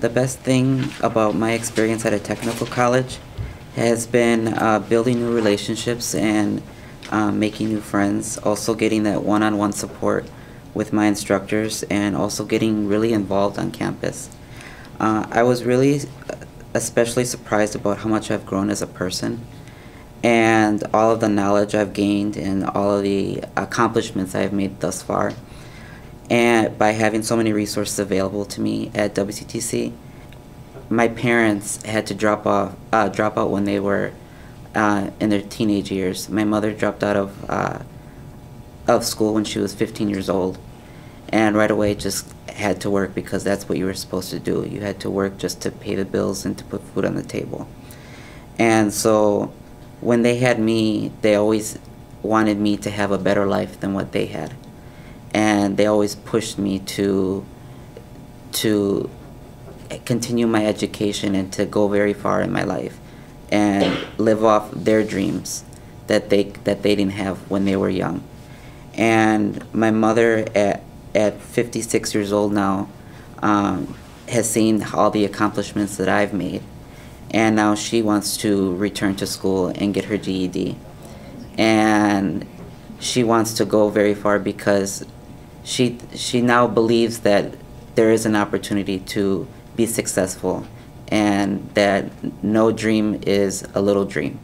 The best thing about my experience at a technical college has been uh, building new relationships and um, making new friends, also getting that one-on-one support with my instructors and also getting really involved on campus. Uh, I was really uh, especially surprised about how much I've grown as a person and all of the knowledge I've gained and all of the accomplishments I've made thus far and by having so many resources available to me at WCTC, my parents had to drop off, uh, drop out when they were uh, in their teenage years. My mother dropped out of uh, of school when she was 15 years old, and right away just had to work because that's what you were supposed to do. You had to work just to pay the bills and to put food on the table. And so, when they had me, they always wanted me to have a better life than what they had and they always pushed me to to continue my education and to go very far in my life and live off their dreams that they that they didn't have when they were young. And my mother at at 56 years old now um, has seen all the accomplishments that I've made, and now she wants to return to school and get her GED, and she wants to go very far because she she now believes that there is an opportunity to be successful and that no dream is a little dream.